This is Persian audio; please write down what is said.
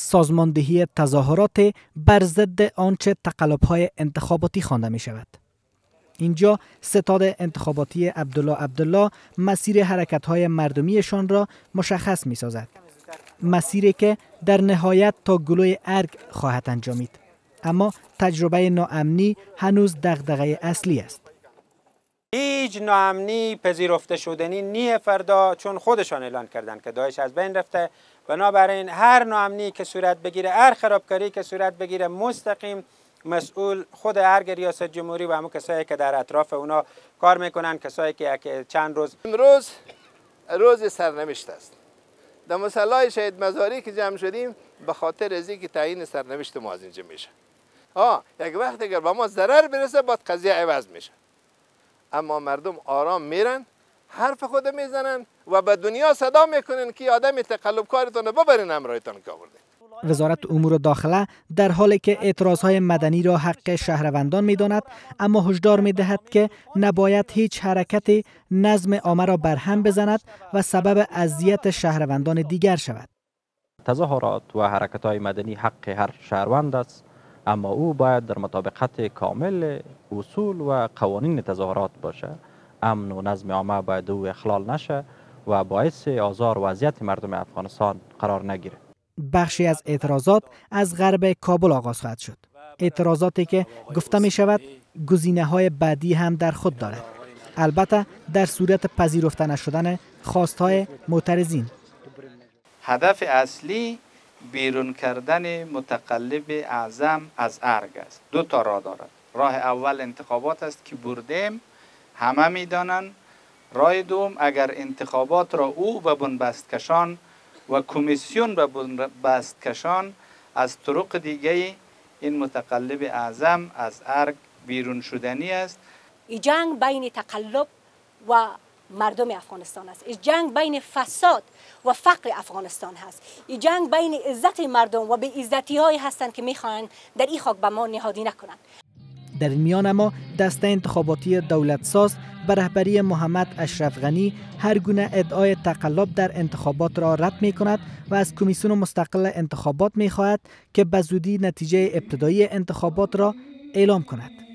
سازماندهی تظاهرات بر ضد آنچه تقلب‌های انتخاباتی خوانده می شود. اینجا ستاد انتخاباتی عبدالله عبدالله مسیر حرکت های مردمیشان را مشخص می سازد. مسیری که در نهایت تا گلوی ارگ خواهد انجامید. اما تجربه ناامنی هنوز دغدغه اصلی است. هیچ ناامنی پذیرفته شدنی نیه فردا چون خودشان اعلان کردن که داعش از بین رفته. بنابراین هر ناامنی که صورت بگیره هر خرابکاری که صورت بگیره مستقیم مسئول خود ارگ ریاست جمهوری و همون کسایی که در اطراف اونا کار می‌کنن کسایی که چند روز امروز روز سرنوشت است. در مسئله شهید مزاری که جمع شدیم به خاطر ازی که تعیین سرنوشت ما از اینجا میشه. ها یک وقت اگر به ما ضرر برسه باید قضیه عوض میشه. اما مردم آرام میرن حرف خود می‌زنن و به دنیا صدا می‌کنن که آدم تقلب کارتون ببرین امرایتان که آورده وزارت امور داخله در حالی که اعتراضهای مدنی را حق شهروندان می داند اما هشدار می دهد که نباید هیچ حرکت نظم عامه را برهم بزند و سبب اذیت شهروندان دیگر شود. تظاهرات و حرکت های مدنی حق هر شهروند است. اما او باید در مطابقت کامل اصول و قوانین تظاهرات باشه. امن و نظم عامه باید او اخلال نشه و باعث آزار و اذیت مردم افغانستان قرار نگیره. بخشی از اعتراضات از غرب کابل آغاز خواهد شد. اعتراضاتی که گفته می شود گزینه های بعدی هم در خود دارد. البته در صورت پذیرفته نشدن خواستهای معترضین. هدف اصلی بیرون کردن متقلب اعظم از ارگ است. دو تا راه دارد. راه اول انتخابات است که بردیم. همه می‌دانند راه دوم اگر انتخابات را او به بنبست کشان و کمیسیون به بنبست کشان از طرق دیگه این متقلب اعظم از ارگ بیرون شدنی است. این جنگ بین تقلب و مردم افغانستان است این جنگ بین فساد و فقر افغانستان هست. این جنگ بین عزت مردم و به عزتی های هستند که می‌خواهند در این خاک به ما نهادی نکنند. در این میان اما دسته انتخاباتی دولت ساز به رهبری محمد اشرف غنی هر گونه ادعای تقلب در انتخابات را رد می کند و از کمیسیون مستقل انتخابات می خواهد که به زودی نتیجه ابتدایی انتخابات را اعلام کند.